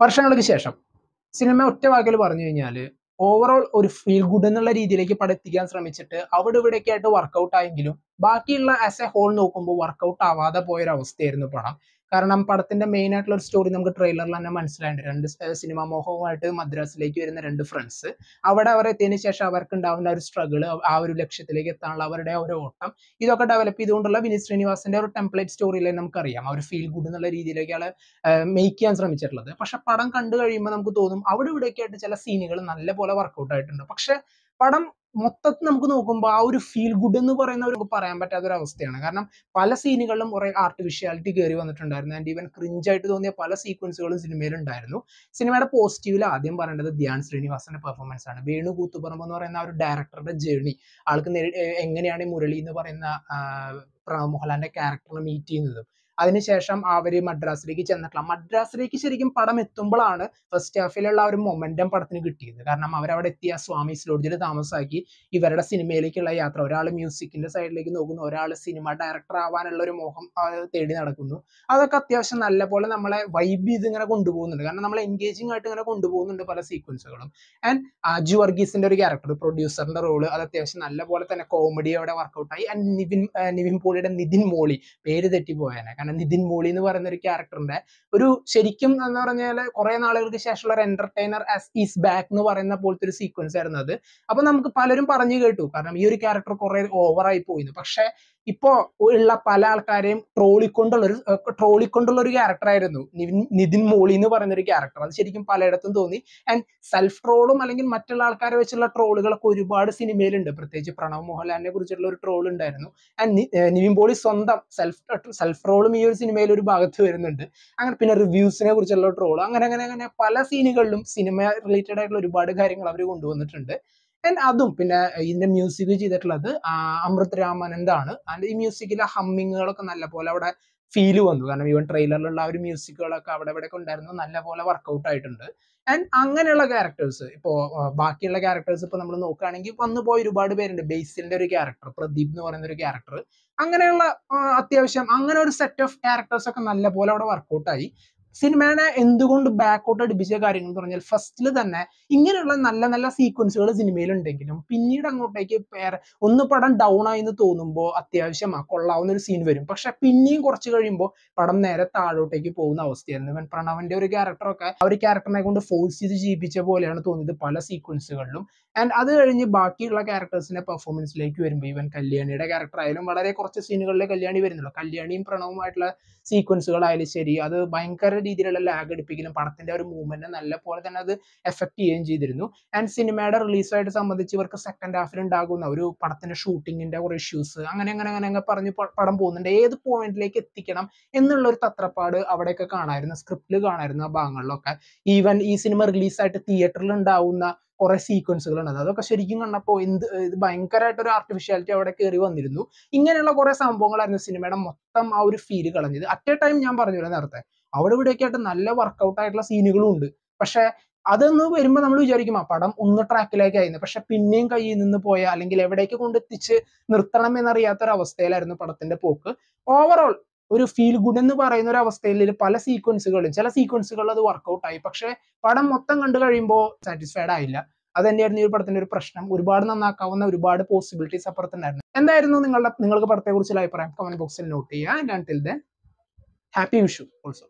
വർഷങ്ങൾക്ക് ശേഷം സിനിമ ഒറ്റ വാക്കിൽ പറഞ്ഞു കഴിഞ്ഞാൽ ഓവറോൾ ഒരു ഫീൽ ഗുഡ് എന്നുള്ള രീതിയിലേക്ക് പടം എത്തിക്കാൻ ശ്രമിച്ചിട്ട് അവിടെ ഇവിടെയൊക്കെ ആയിട്ട് വർക്കൗട്ട് ആയെങ്കിലും ബാക്കിയുള്ള ആസ് എ ഹോൾ നോക്കുമ്പോൾ വർക്കൗട്ട് ആവാതെ പോയൊരവസ്ഥയായിരുന്നു പടം. കാരണം പടത്തിന്റെ മെയിൻ ആയിട്ടുള്ള ഒരു സ്റ്റോറി നമുക്ക് ട്രെയിലറിൽ തന്നെ മനസ്സിലായിട്ടുണ്ട്. രണ്ട് സിനിമ മോഹവുമായിട്ട് മദ്രാസിലേക്ക് വരുന്ന രണ്ട് ഫ്രണ്ട്സ് അവിടെ അവർ എത്തിയതിന് ശേഷം അവർക്ക് ഉണ്ടാവുന്ന ഒരു സ്ട്രഗിൾ ആ ഒരു ലക്ഷ്യത്തിലേക്ക് എത്താനുള്ള അവരുടെ ഒരു ഓട്ടം ഇതൊക്കെ ഡെവലപ്പ് ചെയ്തുകൊണ്ടുള്ള വിനീത് ശ്രീനിവാസന്റെ ഒരു ടെംപ്ലേറ്റ് സ്റ്റോറിയിലെ നമുക്കറിയാം. ആ ഒരു ഫീൽ ഗുഡ് എന്നുള്ള രീതിയിലേക്കാണ് മേക്ക് ചെയ്യാൻ ശ്രമിച്ചിട്ടുള്ളത്. പക്ഷെ പടം കണ്ടു കഴിയുമ്പോൾ നമുക്ക് തോന്നും അവിടെ ഇവിടെയൊക്കെ ആയിട്ട് ചില സീനുകൾ നല്ലപോലെ വർക്കൗട്ട് ആയിട്ടുണ്ട്. പക്ഷെ പടം മൊത്തത്തിൽ നമുക്ക് നോക്കുമ്പോൾ ആ ഒരു ഫീൽ ഗുഡ് എന്ന് പറയുന്ന ഒരു പറയാൻ പറ്റാത്ത ഒരു അവസ്ഥയാണ്. കാരണം പല സീനുകളിലും കുറെ ആർട്ടിഫിഷ്യാലിറ്റി കയറി വന്നിട്ടുണ്ടായിരുന്നു. ആൻഡ് ഈവൻ ക്രിഞ്ചായിട്ട് തോന്നിയ പല സീക്വൻസുകളും സിനിമയിൽ ഉണ്ടായിരുന്നു. സിനിമയുടെ പോസിറ്റീവിൽ ആദ്യം പറയേണ്ടത് ധ്യാൻ ശ്രീനിവാസന്റെ പെർഫോമൻസ് ആണ്. വേണു കൂത്തുപറമ്പ് എന്ന് പറയുന്ന ആ ഒരു ഡയറക്ടറുടെ ജേണി ആൾക്ക് എങ്ങനെയാണ് ഈ മുരളി എന്ന് പറയുന്ന മോഹൻലാലിന്റെ ക്യാരക്ടറിനെ മീറ്റ് ചെയ്യുന്നതും? അതിനുശേഷം അവർ മദ്രാസിലേക്ക് ചെന്നിട്ടുള്ള മദ്രാസിലേക്ക് ശരിക്കും പടം എത്തുമ്പോഴാണ് ഫസ്റ്റ് ഹാഫിലുള്ള ഒരു മൊമെന്റം പടത്തിന് കിട്ടിയത്. കാരണം അവരവിടെ എത്തിയ സ്വാമീസ് ലോഡ്ജിൽ താമസാക്കി. ഇവരുടെ സിനിമയിലേക്കുള്ള യാത്ര ഒരാൾ മ്യൂസിക്കിന്റെ സൈഡിലേക്ക് നോക്കുന്നു ഒരാൾ സിനിമ ഡയറക്ടർ ആവാനുള്ള ഒരു മോഹം തേടി നടക്കുന്നു. അതൊക്കെ അത്യാവശ്യം നല്ല പോലെ നമ്മളെ വൈബ് ചെയ്ത് ഇങ്ങനെ കൊണ്ടുപോകുന്നുണ്ട്. കാരണം നമ്മൾ എൻഗേജിങ് ആയിട്ട് ഇങ്ങനെ കൊണ്ടുപോകുന്നുണ്ട് പല സീക്വൻസുകളും ആൻഡ് ആജു വർഗീസിന്റെ ഒരു ക്യാരക്ടർ പ്രൊഡ്യൂസറിന്റെ റോൾ അത് അത്യാവശ്യം നല്ല പോലെ തന്നെ കോമഡി അവിടെ വർക്കൗട്ടായി ആൻഡ് നിവിൻ നിവിൻ പോളിയുടെ നിതിൻ മോളി പേര് തെറ്റിപ്പോയേനെ. കാരണം നിതിൻ മോളി എന്ന് പറയുന്ന ഒരു ക്യാരക്ടറിന്റെ ഒരു ശരിക്കും എന്ന് പറഞ്ഞാൽ കുറെ നാളുകൾക്ക് ശേഷമുള്ള ഒരു എന്റർടൈനർ ആസ് ഈസ് ബാക്ക് എന്ന് പറയുന്ന പോലത്തെ ഒരു സീക്വൻസ് ആയിരുന്നു അത്. അപ്പൊ നമുക്ക് പലരും പറഞ്ഞു കേട്ടു. കാരണം ഈ ഒരു ക്യാരക്ടർ കുറെ ഓവറായി പോയിന്ന്. പക്ഷെ ഇപ്പോ ഉള്ള പല ആൾക്കാരെയും ട്രോളിക്കൊണ്ടുള്ള ഒരു ട്രോളിക്കൊണ്ടുള്ള ഒരു ക്യാരക്ടർ ആയിരുന്നു നിതിൻ മോളി എന്ന് പറയുന്ന ഒരു ക്യാരക്ടർ അത് ശരിക്കും പലയിടത്തും തോന്നി. ആൻഡ് സെൽഫ് ട്രോളും അല്ലെങ്കിൽ മറ്റുള്ള ആൾക്കാരെ വെച്ചുള്ള ട്രോളുകളൊക്കെ ഒരുപാട് സിനിമയിലുണ്ട്. പ്രത്യേകിച്ച് പ്രണവ് മോഹൻലാലിനെ കുറിച്ചുള്ള ഒരു ട്രോൾ ഉണ്ടായിരുന്നു. ആൻഡ് നിവിൻ പോളി സ്വന്തം സെൽഫ് സെൽഫ് ട്രോളും ഈ ഒരു സിനിമയിൽ ഒരു ഭാഗത്ത് വരുന്നുണ്ട്. അങ്ങനെ പിന്നെ റിവ്യൂസിനെ കുറിച്ചുള്ള ട്രോൾ അങ്ങനെ അങ്ങനെ അങ്ങനെ പല സീനുകളിലും സിനിമ റിലേറ്റഡ് ആയിട്ടുള്ള ഒരുപാട് കാര്യങ്ങൾ അവർ കൊണ്ടുവന്നിട്ടുണ്ട്. ആൻഡ് അതും. പിന്നെ ഇതിന്റെ മ്യൂസിക് ചെയ്തിട്ടുള്ളത് അമൃത് രാമാനന്ദാണ് ആൻഡ് ഈ മ്യൂസിക്കിലെ ഹമ്മിങ്ങുകളൊക്കെ നല്ലപോലെ അവിടെ ഫീൽ വന്നു. കാരണം ഈവൻ ട്രെയിലറിലുള്ള ആ ഒരു മ്യൂസിക്കുകളൊക്കെ അവിടെ ഇവിടെ ഉണ്ടായിരുന്നു. നല്ലപോലെ വർക്കൗട്ട് ആയിട്ടുണ്ട്. ആൻഡ് അങ്ങനെയുള്ള ക്യാരക്ടേഴ്സ് ഇപ്പോ ആ, ബാക്കിയുള്ള ക്യാരക്ടേഴ്സ് ഇപ്പൊ നമ്മൾ നോക്കുകയാണെങ്കിൽ വന്നു പോയ ഒരുപാട് പേരുണ്ട്. ബേസിന്റെ ഒരു ക്യാരക്ടർ പ്രദീപ് എന്ന് പറയുന്ന ഒരു ക്യാരക്ടർ അങ്ങനെയുള്ള അത്യാവശ്യം അങ്ങനെ ഒരു സെറ്റ് ഓഫ് ക്യാരക്ടേഴ്സ് ഒക്കെ നല്ലപോലെ അവിടെ വർക്കൗട്ട് ആയി. സിനിമേനെ എന്തുകൊണ്ട് ബാക്കോട്ട് അടുപ്പിച്ച കാര്യങ്ങൾ എന്ന് പറഞ്ഞാൽ ഫസ്റ്റിൽ തന്നെ ഇങ്ങനെയുള്ള നല്ല നല്ല സീക്വൻസുകൾ സിനിമയിൽ ഉണ്ടെങ്കിലും പിന്നീട് അങ്ങോട്ടേക്ക് ഒന്ന് പടം ഡൗൺ ആയി എന്ന് തോന്നുമ്പോൾ അത്യാവശ്യം കൊള്ളാവുന്ന ഒരു സീൻ വരും. പക്ഷെ പിന്നെയും കുറച്ച് കഴിയുമ്പോൾ പടം നേരെ താഴോട്ടേക്ക് പോകുന്ന അവസ്ഥയായിരുന്നു. ഇവൻ പ്രണവന്റെ ഒരു ക്യാരക്ടറൊക്കെ ആ ഒരു ക്യാരക്ടറിനെ കൊണ്ട് ഫോഴ്സ് ചെയ്ത് ജീവിപ്പിച്ച പോലെയാണ് തോന്നിയത് പല സീക്വൻസുകളിലും ആൻഡ് അത് കഴിഞ്ഞ് ബാക്കിയുള്ള ക്യാരക്ടേഴ്സിന്റെ പെർഫോമൻസിലേക്ക് വരുമ്പോൾ ഇവൻ കല്യാണിയുടെ ക്യാരക്ടർ ആയാലും വളരെ കുറച്ച് സീനുകളിലെ കല്യാണി വരുന്നുള്ളൂ. കല്യാണിയും പ്രണവുമായിട്ടുള്ള സീക്വൻസുകളായാലും ശരി അത് ഭയങ്കര രീതിയിലുള്ള ലാഗ് അടിപ്പിക്കലും പടത്തിന്റെ ഒരു മൂവ്മെന്റ് നല്ല പോലെ തന്നെ അത് എഫക്ട് ചെയ്യുകയും ചെയ്തിരുന്നു. ആൻഡ് സിനിമയുടെ റിലീസായിട്ട് സംബന്ധിച്ച് ഇവർക്ക് സെക്കൻഡ് ഹാഫിൽ ഉണ്ടാകുന്ന ഒരു പടത്തിന്റെ ഷൂട്ടിങ്ങിന്റെ കുറെ ഇഷ്യൂസ് അങ്ങനെ അങ്ങനെ അങ്ങനെ അങ്ങനെ പറഞ്ഞ് പടം പോകുന്നുണ്ട്. ഏത് പോയിന്റിലേക്ക് എത്തിക്കണം എന്നുള്ള ഒരു തത്രപ്പാട് അവിടെയൊക്കെ കാണായിരുന്നു സ്ക്രിപ്റ്റിൽ കാണായിരുന്നു ആ ഭാഗങ്ങളിലൊക്കെ. ഈവൻ ഈ സിനിമ റിലീസായിട്ട് തിയേറ്ററിൽ ഉണ്ടാവുന്ന കുറെ സീക്വൻസുകൾ ഉണ്ട് അതൊക്കെ ശരിക്കും കണ്ടപ്പോൾ എന്ത് ഇത് ഭയങ്കരമായിട്ട് ഒരു ആർട്ടിഫിഷ്യാലിറ്റി അവിടെ കയറി വന്നിരുന്നു. ഇങ്ങനെയുള്ള കുറെ സംഭവങ്ങളായിരുന്നു സിനിമയുടെ മൊത്തം ആ ഒരു ഫീൽ കളഞ്ഞത്. അറ്റ് എ ടൈം ഞാൻ പറഞ്ഞു നേരത്തെ അവിടെ ഇവിടെയൊക്കെ ആയിട്ട് നല്ല വർക്കൗട്ട് ആയിട്ടുള്ള സീനുകളും ഉണ്ട്. പക്ഷെ അതൊന്ന് വരുമ്പോൾ നമ്മൾ വിചാരിക്കും ആ പടം ഒന്ന് ട്രാക്കിലേക്ക് ആയിരുന്നു പക്ഷെ പിന്നെയും കയ്യിൽ നിന്ന് പോയ അല്ലെങ്കിൽ എവിടേക്ക് കൊണ്ടെത്തിച്ച് നിർത്തണം എന്നറിയാത്തൊരു അവസ്ഥയിലായിരുന്നു പടത്തിന്റെ പോക്ക്. ഓവറോൾ ഒരു ഫീൽ ഗുഡ് എന്ന് പറയുന്ന ഒരു അവസ്ഥയിൽ പല സീക്വൻസുകളും ചില സീക്വൻസുകൾ അത് വർക്കൗട്ട് ആയി. പക്ഷെ പടം മൊത്തം കണ്ടു കഴിയുമ്പോൾ സാറ്റിസ്ഫൈഡ് ആയില്ല. അത് തന്നെയായിരുന്നു ഈ പടത്തിന്റെ ഒരു പ്രശ്നം. ഒരുപാട് നന്നാക്കാവുന്ന ഒരുപാട് പോസിബിലിറ്റീസ് അപ്പുറത്തുണ്ടായിരുന്നു. എന്തായിരുന്നു നിങ്ങളുടെ നിങ്ങൾക്ക് പടത്തെ കുറിച്ചുള്ള അഭിപ്രായം കമന്റ് ബോക്സിൽ നോട്ട് ചെയ്യുക. And till then happy Vishu also